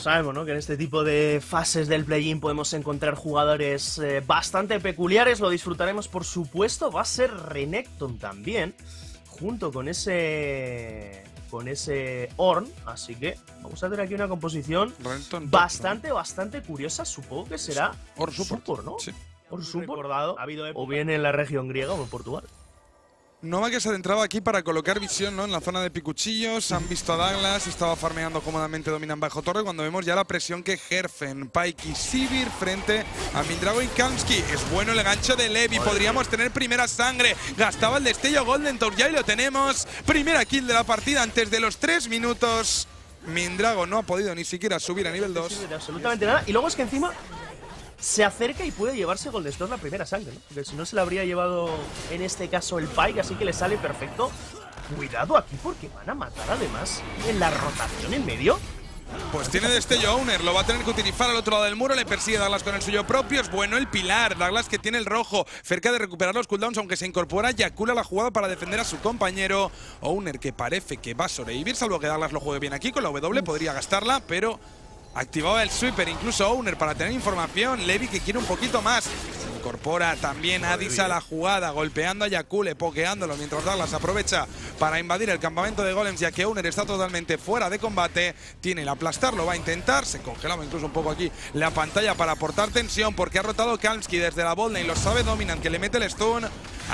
Sabemos, ¿no? Que en este tipo de fases del play-in podemos encontrar jugadores eh, bastante peculiares. Lo disfrutaremos, por supuesto. Va a ser Renekton también, junto con ese con ese Orn, así que vamos a hacer aquí una composición bastante, bastante curiosa. Supongo que será Or support. Support, ¿no? Sí. Or Support, ha habido o bien en la región griega o en Portugal. Nova que se adentraba aquí para colocar visión ¿no? en la zona de picuchillos. Han visto a Douglas, estaba farmeando cómodamente, dominan bajo torre. Cuando vemos ya la presión que ejercen Pike y Sivir frente a Mindrago y Kamsky. Es bueno el gancho de Levi. Podríamos tener primera sangre. Gastaba el destello Golden Tour. Ya ahí lo tenemos. Primera kill de la partida antes de los tres minutos. Mindrago no ha podido ni siquiera subir a nivel 2. sirve de absolutamente nada. Y luego es que encima se acerca y puede llevarse Golden Storm la primera sangre, ¿no? Porque si no se la habría llevado en este caso el Pike, así que le sale perfecto. Cuidado aquí porque van a matar además en la rotación en medio. Pues tiene destello Owner, lo va a tener que utilizar al otro lado del muro, le persigue Douglas con el suyo propio, es bueno el pilar, Douglas que tiene el rojo, cerca de recuperar los cooldowns, aunque se incorpora Yakula la jugada para defender a su compañero. Owner que parece que va a sobrevivir, salvo que Douglas lo juegue bien aquí, con la W podría gastarla, pero activaba el sweeper, incluso Owner para tener información, Levi que quiere un poquito más. Se incorpora también Addis a la jugada, golpeando a Yakule, pokeándolo, mientras Douglas aprovecha para invadir el campamento de golems, ya que Owner está totalmente fuera de combate, tiene el aplastar, lo va a intentar, se congelaba incluso un poco aquí la pantalla para aportar tensión, porque ha rotado Kalmsky desde la botlane, lo sabe Dominant, que le mete el stun,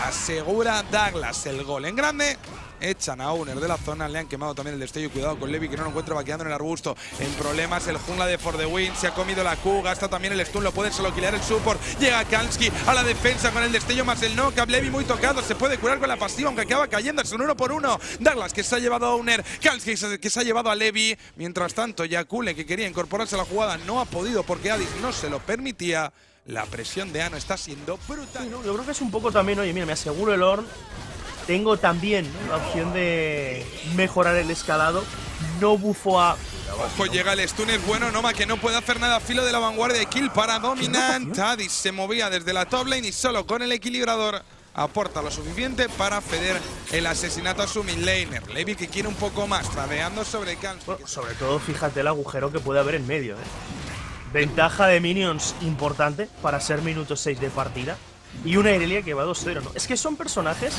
asegura Douglas el gol en grande, echan a Owner de la zona, le han quemado también el destello, cuidado con Levi que no lo encuentra vaqueando en el arbusto, en problemas el jungla de For the Win, se ha comido la Q, gasta también el stun, lo puede solo killar el support, llega Kalski a la defensa con el destello más el knock, Levi muy tocado, se puede curar con la pasiva aunque acaba cayendo, es un uno por uno, Douglas que se ha llevado a Owner, Kalski que se ha llevado a Levi, mientras tanto Yakule que quería incorporarse a la jugada no ha podido porque Addis no se lo permitía, la presión de Ano está siendo brutal. Sí, ¿no? Yo creo que es un poco también, oye, mira, me aseguro el Orn. Tengo también la opción de mejorar el escalado. No bufo a. Ojo, llega el stun, es bueno, Noma que no puede hacer nada, filo de la vanguardia de kill para Dominant. Addis se movía desde la top lane y solo con el equilibrador aporta lo suficiente para ceder el asesinato a su midlaner. Levi que quiere un poco más, tradeando sobre Kans. Bueno, sobre todo, fíjate el agujero que puede haber en medio. ¿eh? Ventaja de minions importante para ser minuto 6 de partida. Y una Irelia que va 2-0, ¿no? Es que son personajes,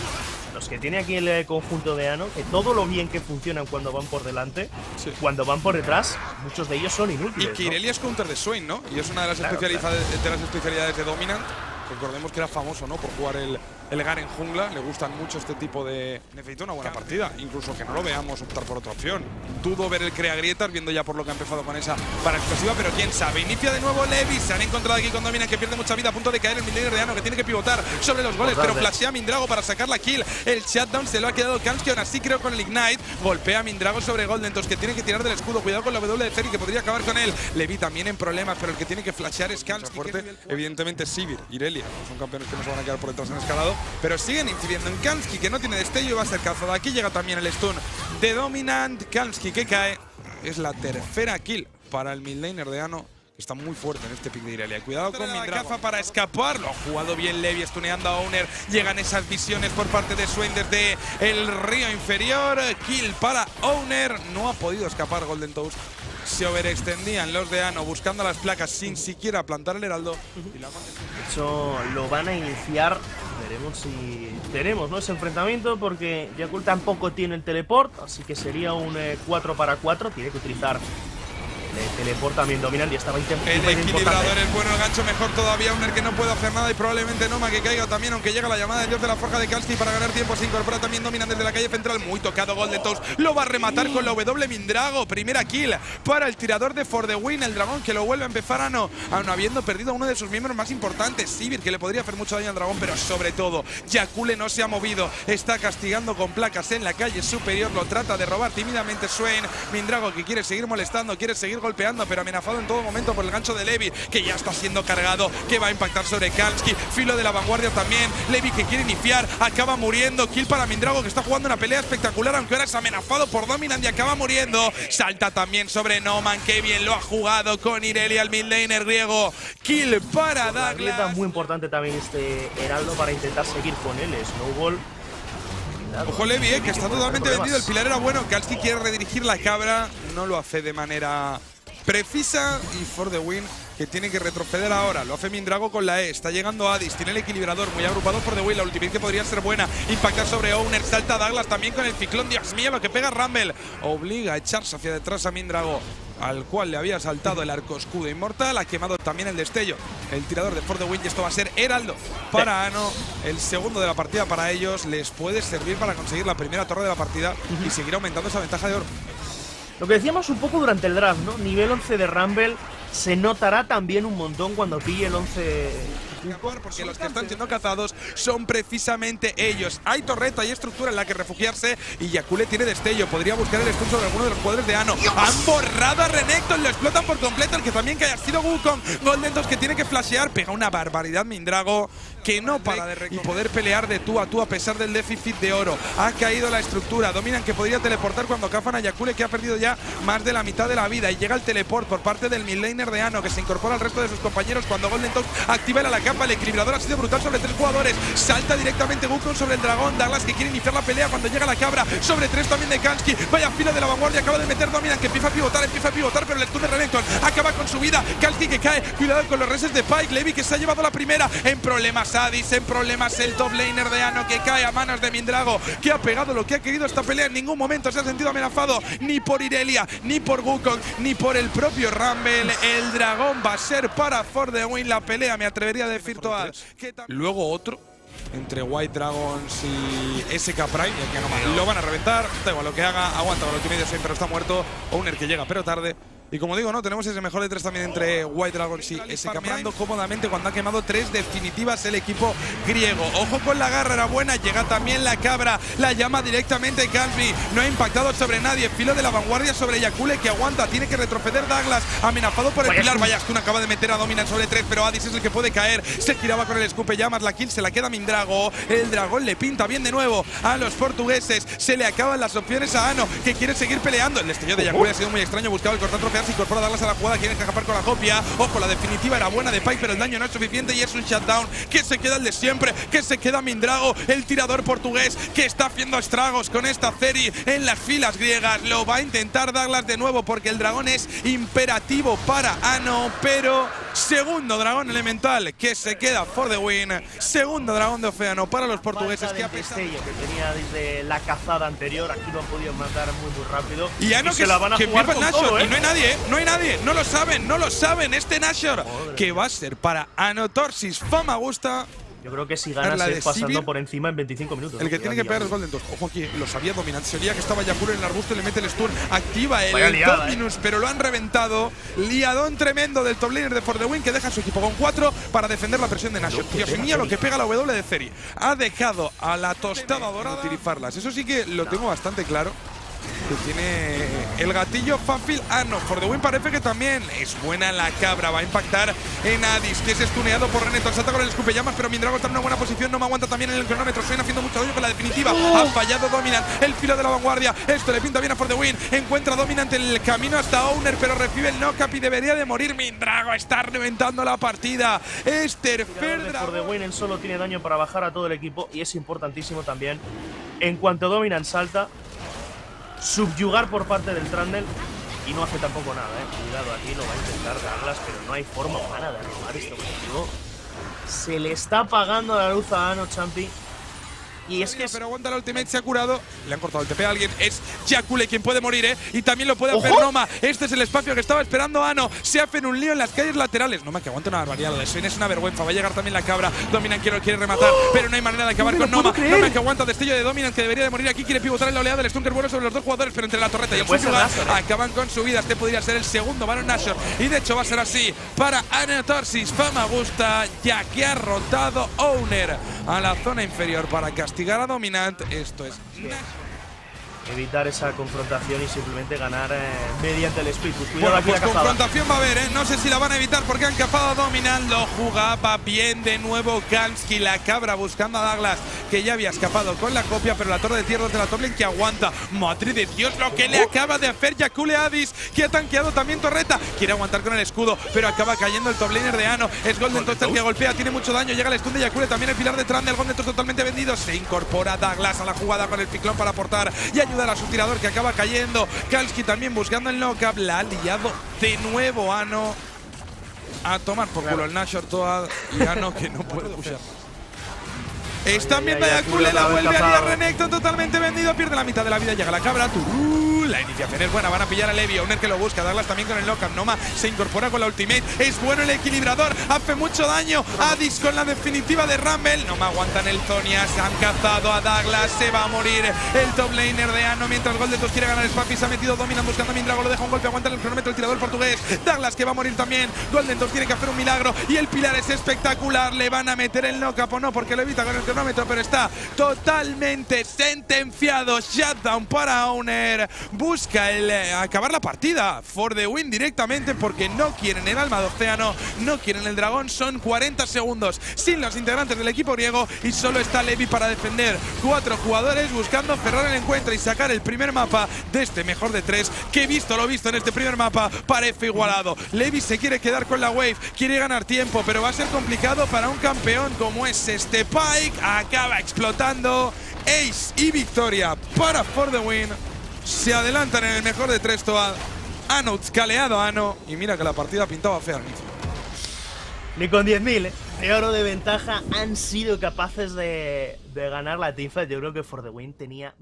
los que tiene aquí el eh, conjunto de Ano, que todo lo bien que funcionan cuando van por delante, Sí. cuando van por detrás, muchos de ellos son Y inútiles. que ¿no? Irelia es counter de Swain, ¿no? Y es una de las, Claro, especializa- de las especialidades de Dominant. Recordemos que era famoso, ¿no? Por jugar el, el Garen jungla. Le gustan mucho este tipo de. Necesita una buena partida. Incluso que no lo veamos optar por otra opción. Dudo ver el crea grietas, viendo ya por lo que ha empezado con esa para explosiva, pero quién sabe. Inicia de nuevo Levi. Se han encontrado aquí con Dominant que pierde mucha vida a punto de caer el midlaner de Ano que tiene que pivotar sobre los goles, pero flashea a Mindrago para sacar la kill. El shutdown se lo ha quedado Kamsky. Aún así, creo con el Ignite. Golpea a Mindrago sobre Golden Toss, que tiene que tirar del escudo. Cuidado con la W de Ferry, que podría acabar con él. Levi también en problemas, pero el que tiene que flashear es. Fuerte, evidentemente, Sivir, Son campeones que no se van a quedar por detrás en escalado. Pero siguen incidiendo en Kamsky, que no tiene destello y va a ser cazado. Aquí llega también el stun de Dominant. Kamsky que cae. Es la tercera kill para el midlaner de Ano. que Está muy fuerte en este pick de Irelia. Cuidado con la caza para escapar. Lo ha jugado bien Levi, estuneando a Owner. Llegan esas visiones por parte de Swain desde el río inferior. Kill para Owner. No ha podido escapar Golden Toast. Se overextendían los de Ano buscando las placas sin siquiera plantar el heraldo. Y la De hecho, lo van a iniciar. Veremos si tenemos ¿no? ese enfrentamiento porque Yakul tampoco tiene el teleport, así que sería un eh, 4 para 4. Tiene que utilizar el teleport también dominante y estaba El equilibrador es bueno, el gancho mejor todavía. Owner que no puede hacer nada y probablemente Noma que caiga también, aunque llega la llamada del dios de la forja de Kalski para ganar tiempo. Se incorpora también Dominant desde la calle central. Muy tocado Golden Toast. Lo va a rematar con la W Mindrago. Primera kill para el tirador de For the Win, el dragón que lo vuelve a empezar a no, aun habiendo perdido a uno de sus miembros más importantes. Sivir que le podría hacer mucho daño al dragón, pero sobre todo Yakule no se ha movido. Está castigando con placas en la calle superior. Lo trata de robar tímidamente Swain. Mindrago que quiere seguir molestando, quiere seguir golpeando, pero amenazado en todo momento por el gancho de Levi, que ya está siendo cargado, que va a impactar sobre Kalski. Filo de la vanguardia también. Levi que quiere iniciar, acaba muriendo. Kill para Mindrago que está jugando una pelea espectacular, aunque ahora es amenazado por Dominant y acaba muriendo. Salta también sobre Noman, que bien lo ha jugado con Irelia, el midlaner griego. Kill para Douglas. muy importante también este Heraldo para intentar seguir con él. Snowball. Ojo Levi, eh, que está totalmente vendido. El pilar era bueno. Kalski quiere redirigir la cabra. No lo hace de manera precisa y for the win que tiene que retroceder ahora. Lo hace Mindrago con la E. Está llegando Addis. Tiene el equilibrador muy agrupado por The Win. La ultimate que podría ser buena. Impactar sobre Owner. Salta Douglas también con el ciclón. Dios mío, lo que pega Rumble. Obliga a echarse hacia detrás a Mindrago al cual le había saltado el arco escudo inmortal, ha quemado también el destello, el tirador de For the Win y esto va a ser Heraldo para Ano, el segundo de la partida para ellos, les puede servir para conseguir la primera torre de la partida y seguir aumentando esa ventaja de oro. Lo que decíamos un poco durante el draft, ¿no? Nivel 11 de Rumble se notará también un montón cuando pille el 11 porque los que están siendo cazados son precisamente ellos. Hay torreta, hay estructura en la que refugiarse y Yakule tiene destello. Podría buscar el stun sobre alguno de los jugadores de Ano. Han borrado a Renekton, lo explotan por completo. El que también que haya sido Wukong. Golden que tiene que flashear. Pega una barbaridad Mindrago que no para de y poder pelear de tú a tú a pesar del déficit de oro. Ha caído la estructura. Dominan que podría teleportar cuando cafan a Yakule que ha perdido ya más de la mitad de la vida. Y llega el teleport por parte del midlaner de Ano que se incorpora al resto de sus compañeros cuando Golden Tox activa la El equilibrador ha sido brutal sobre tres jugadores. Salta directamente Wukong sobre el dragón. Douglas que quiere iniciar la pelea cuando llega la cabra. Sobre tres también de Kansky. Vaya fila de la vanguardia. Acaba de meter Dominan que empieza a pivotar, empieza a pivotar, pero el stun de Renekton acaba con su vida. Kansky que cae. Cuidado con los reses de Pike. Levi que se ha llevado la primera. En problemas Addis, en problemas el top laner de Ano que cae a manos de Mindrago, que ha pegado lo que ha querido esta pelea. En ningún momento se ha sentido amenazado ni por Irelia, ni por Wukong, ni por el propio Rumble. El dragón va a ser para For the Win la pelea, me atrevería todas. Luego otro entre White Dragons y SK Prime, que lo van a reventar. Da igual lo que haga, aguanta con lo que medio pero está muerto. Owner que llega, pero tarde. Y como digo, no tenemos ese mejor de tres también entre White Dragons y ese cambiando cómodamente cuando ha quemado tres definitivas el equipo griego. Ojo con la garra, era buena. Llega también la cabra, la llama directamente Calvi. No ha impactado sobre nadie. Filo de la vanguardia sobre Yakule que aguanta. Tiene que retroceder Douglas, amenazado por el pilar. Vaya, Stun acaba de meter a Dominant sobre tres, pero Addis es el que puede caer. Se giraba con el escupe llamas. La kill se la queda Mindrago. El dragón le pinta bien de nuevo a los portugueses. Se le acaban las opciones a Ano, que quiere seguir peleando. El destello de Yakule ha sido muy extraño. Buscaba el cortar se incorpora Douglas a la jugada, quiere escapar con la copia. Ojo, la definitiva era buena de Pike, pero el daño no es suficiente y es un shutdown. Que se queda el de siempre, que se queda Mindrago, el tirador portugués, que está haciendo estragos con esta serie en las filas griegas. Lo va a intentar Douglas de nuevo porque el dragón es imperativo para Ano, pero segundo dragón elemental que se queda for the win. Segundo dragón de Océano para los portugueses. Que, que tenía desde la cazada anterior, aquí lo han podido matar muy muy rápido. Y Ano que, se la van a jugar con todo, ¿eh? y no hay nadie, ¿eh? no hay nadie, no lo saben, no lo saben. Este Nashor que va a ser para Anotorsis Famagusta. Yo creo que si ganas es pasando por encima en 25 minutos. El que tiene que pegar es Golden Ojo aquí, lo sabía dominante. Sería que estaba Yakuro en el arbusto y le mete el stun. Activa el Dominus, ¿eh? pero lo han reventado. Liadón tremendo del top laner de For the Win que deja a su equipo con 4 para defender la presión de Nashor. Dios mío, lo que pega la W de Ceri. Ha dejado a la tostada dorada utilizarlas. Eso sí que lo tengo bastante claro que tiene el gatillo fácil. Ah, no, For the Win parece que también es buena la cabra. Va a impactar en Addis, que es estuneado por Renekton. Salta con el escupe llamas, pero Mindrago está en una buena posición. No me aguanta también en el cronómetro. Suena haciendo mucho daño con la definitiva. Ha fallado Dominant, el filo de la vanguardia. Esto le pinta bien a For the Win. Encuentra Dominant en el camino hasta Owner, pero recibe el knock-up y debería de morir. Mindrago está reventando la partida. Es tercer For the Win, él solo tiene daño para bajar a todo el equipo y es importantísimo también. En cuanto Dominant salta, subyugar por parte del Trundle y no hace tampoco nada, ¿eh? Cuidado, aquí lo va a intentar Douglas, pero no hay forma humana de robar este objetivo. Se le está apagando la luz a Ano Champi. Y es que. Pero aguanta la ultimate, se ha curado. Le han cortado el TP a alguien. Es Yakule quien puede morir, ¿eh? Y también lo puede hacer Noma. Este es el espacio que estaba esperando Ano. Se hace un lío en las calles laterales. Noma que aguanta una barbaridad. Lo de Sven es una vergüenza. Va a llegar también la cabra. Dominan quiere, quiere rematar. Pero no hay manera de acabar con Noma. Noma que aguanta destello de Dominan que debería de morir aquí. Quiere pivotar en la oleada del Stunker bueno sobre los dos jugadores. Pero entre la torreta y el ¿eh? acaban con su vida. Este podría ser el segundo Baron Nashor. Y de hecho va a ser así para Anatorsis Famagusta. Ya que ha rotado Owner a la zona inferior para castigar a Dominant esto es evitar esa confrontación y simplemente ganar eh, mediante el speed. Pues cuidado pues confrontación va a haber, ¿eh? No sé si la van a evitar porque han capado a Dominant. Lo jugaba bien de nuevo Kansky, la cabra buscando a Douglas, que ya había escapado con la copia, pero la torre de tierra de la Toplin que aguanta. Madre de Dios, lo que le acaba de hacer Yakule Addis, que ha tanqueado también Torreta. Quiere aguantar con el escudo, pero acaba cayendo el toplaner de Ano. Es Golden Toast el que golpea, tiene mucho daño. Llega el stun de Yakule, también el pilar de Trundle. Golden Toast totalmente vendido. Se incorpora Douglas a la jugada con el ciclón para aportar y ayudar ayudar a su tirador que acaba cayendo. Kalski también buscando el knockup. La ha liado de nuevo Ano. A tomar por culo el Nashor Toad y Ano que no puede pushar. Están viendo a Yakule, la vuelve a liar Renekton totalmente vendido, pierde la mitad de la vida, llega la cabra, Turú, la iniciación es buena, van a pillar a Levi, a Uner que lo busca, Douglas también con el knockup, Noma se incorpora con la ultimate, es bueno el equilibrador, hace mucho daño, Addis con la definitiva de Rumble, Noma aguanta en el Zonia, se han cazado a Douglas, se va a morir el top laner de Ano, mientras Goldetos quiere ganar Spapi, se ha metido Dominan buscando a Mindrago, lo deja un golpe, aguanta el cronómetro el tirador portugués, Douglas que va a morir también, Goldetos tiene que hacer un milagro y el pilar es espectacular, le van a meter el knockup o no, porque lo evita con el cronómetro, pero está totalmente sentenciado. Shutdown para Owner. Busca el eh, acabar la partida. For the win directamente porque no quieren el alma de océano, no quieren el dragón. Son 40 segundos sin los integrantes del equipo griego y solo está Levi para defender. Cuatro jugadores buscando cerrar el encuentro y sacar el primer mapa de este mejor de tres. Que visto lo visto en este primer mapa parece igualado. Levi se quiere quedar con la wave, quiere ganar tiempo, pero va a ser complicado para un campeón como es este Pike. Acaba explotando. Ace y victoria para For the Win. Se adelantan en el mejor de tres Toad. Ano caleado Ano. Y mira que la partida pintaba fea. Ni con 10.000 ¿eh? de oro de ventaja han sido capaces de, de ganar la teamfight. Yo creo que For the Win tenía